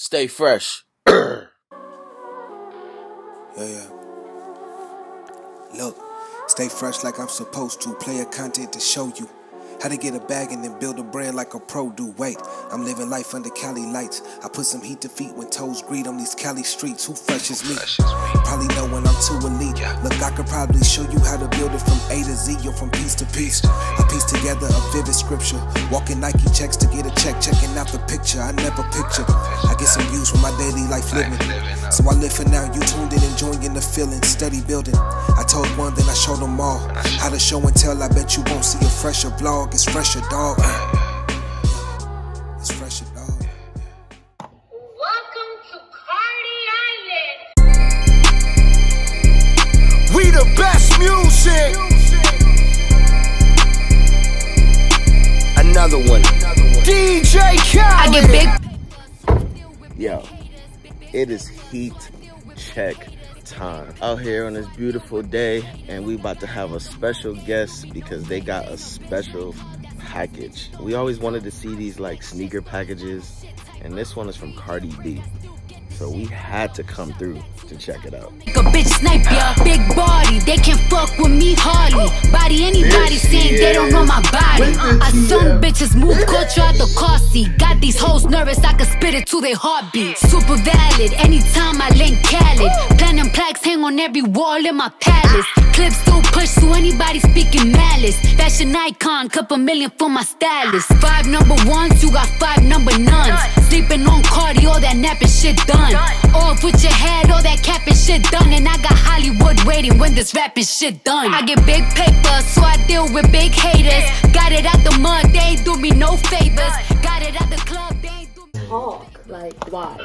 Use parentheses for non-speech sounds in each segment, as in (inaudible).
Stay fresh. Yeah, yeah. Look, stay fresh like I'm supposed to. Player content to show you how to get a bag and then build a brand like a pro do. Wait, I'm living life under Cali lights. I put some heat to feet when toes greet on these Cali streets. Who fresh is me? Probably know when I'm too elite. Look, I could probably show you how to build it from A to Z or from piece to piece. I piece together a vivid scripture. Walking Nike checks to get a check, checking out the picture. I never pictured. I get some views from my daily life living. So I live for now. You tuned in, enjoying the feeling, steady building. I told one, then I showed them all how to show and tell. I bet you won't see a fresher vlog. It's fresher, dog. It's fresher, dog. Welcome to Cardi Island. We the best music. Another one. DJ Khaled. I get big Yo, it is heat check time out here on this beautiful day, and we about to have a special guest because they got a special package. We always wanted to see these like sneaker packages, and this one is from Cardi B. So we had to come through to check it out. They don't know my body. I some bitches move culture out the car seat. Got these hoes nervous, I can spit it to their heartbeat. Super valid, anytime I link Khaled. Platinum plaques hang on every wall in my palace. Clips still push to anybody speaking malice. Fashion icon, couple million for my stylist. Five number ones, you got five number nuns. Sleeping on Cardi, all that napping shit done. Off with your head, all that capping shit done. And I got Hollywood waiting when this rapping shit done. I get big paper, so I deal with big haters. Got it out the mud, they ain't do me no favors. Got it out the club, they ain't do me talk. Like, why?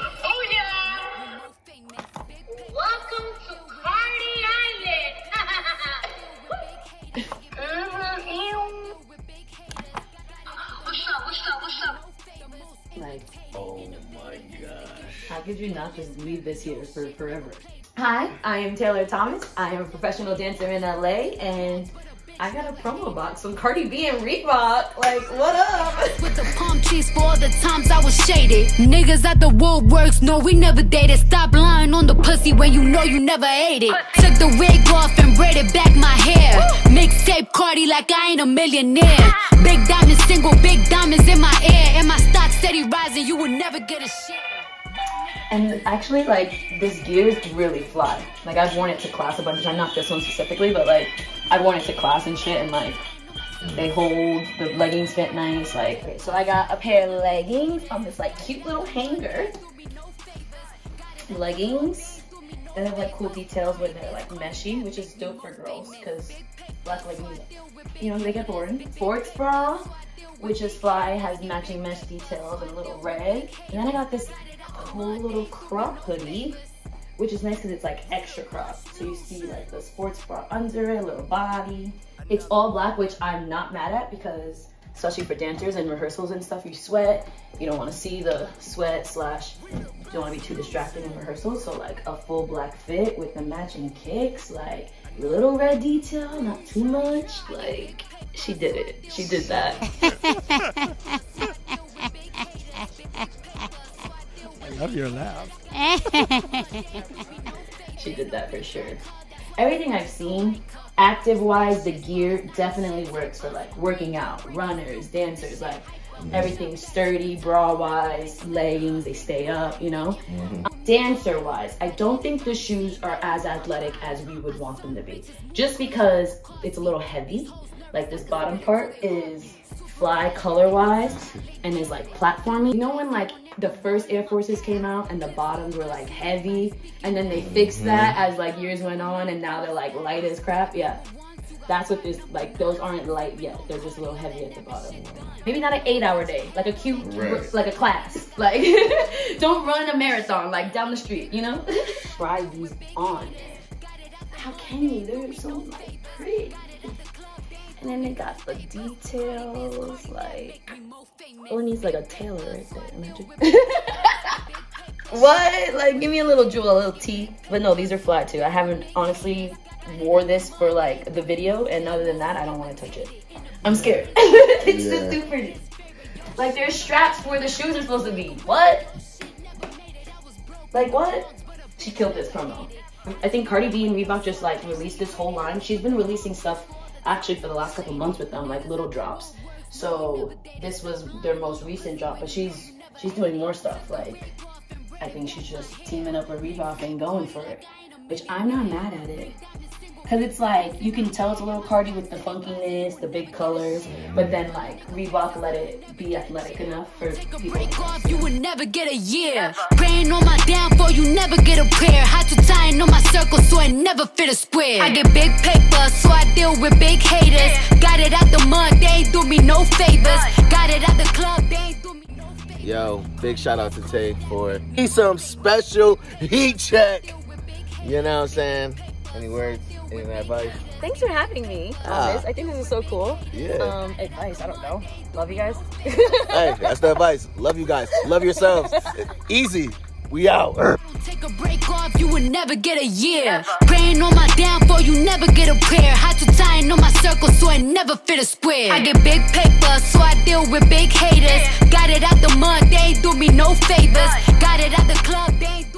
Could you not just leave this here for forever? Hi, I am Taylor Thomas. I am a professional dancer in LA, and I got a promo box from Cardi B and Reebok. Like, what up? (laughs) with the palm trees for all the times I was shaded. Niggas at the woodworks, no, we never dated. Stop lying on the pussy when you know you never ate it. Took the wig off and braided back my hair. Mixtape Cardi like I ain't a millionaire. (laughs) Big diamonds, single, big diamonds in my ear. And my stock steady rising, you will never get a shit. And actually, like, this gear is really fly. Like, I've worn it to class a bunch of times. Not this one specifically, but like, I've worn it to class and shit, and like, they hold, the leggings fit nice. Like, okay, so I got a pair of leggings on this like cute little hanger. Leggings. They have like cool details where they're like meshy, which is dope for girls because black leggings, you know, they get boring. Sports bra, which is fly, has matching mesh details and a little red. And then I got this cool little crop hoodie, which is nice because it's like extra crop. So you see like the sports bra under it, little body. It's all black, which I'm not mad at because especially for dancers and rehearsals and stuff, you sweat. You don't want to see the sweat slash you don't want to be too distracting in rehearsals. So like a full black fit with the matching kicks, like little red detail, not too much. Like she did it. She did that. (laughs) love your laugh. (laughs) She did that for sure. Everything I've seen, active wise, the gear definitely works for like working out, runners, dancers, like mm-hmm. everything, sturdy, bra wise, leggings, they stay up, you know? Mm-hmm. Um, Dancer wise, I don't think the shoes are as athletic as we would want them to be. Just because it's a little heavy. Like this bottom part is fly color wise and is like platformy. You know when like the first Air Forces came out and the bottoms were like heavy and then they fixed mm-hmm. that as like years went on and now they're like light as crap? Yeah. That's what this like those aren't light yet. They're just a little heavy at the bottom. Maybe not an eight hour day, like a cute Right. like a class. (laughs) Like (laughs) don't run a marathon like down the street, you know? (laughs) Try these on. How can you? They're so like pretty. And then they got the details, like oh, it needs like a tailor right there. (laughs) What? Like, give me a little jewel, a little T. But no, these are flat too. I haven't honestly wore this for like the video, and other than that, I don't want to touch it. I'm scared. (laughs) it's Yeah. just too pretty. Like, there's straps where the shoes are supposed to be. What? Like what? She killed this promo. I think Cardi B and Reebok just like released this whole line. She's been releasing stuff actually for the last couple months with them, like little drops. So this was their most recent drop, but she's she's doing more stuff. Like I think she's just teaming up with Reebok and going for it, which I'm not mad at it. Cause it's like you can tell it's a little Cardi with the funkiness, the big colors, but then like Reebok let it be athletic enough for Take people. break off, you would never get a year. Praying on my downfall, you never get a prayer. Had to tying on my circle so I never fit a square. I get big paper, so I deal with big haters. Got it out the mud, they ain't do me no favors. Got it out the club, they ain't do me no favors. Yo, big shout out to Tay for it. He's some special heat check. You know what I'm saying? Any words? Any advice? Thanks for having me Ah. this. I think this is so cool. Yeah. Um, advice, I don't know. Love you guys. (laughs) Hey, that's the advice. Love you guys. Love yourselves. Easy. We out. (laughs) Take a break off, you would never get a year. Praying on my downfall, you never get a prayer. Had to tying on my circle so I never fit a square. I get big paper, so I deal with big haters. Got it out the mud, they ain't do me no favors. Got it out the club, they ain't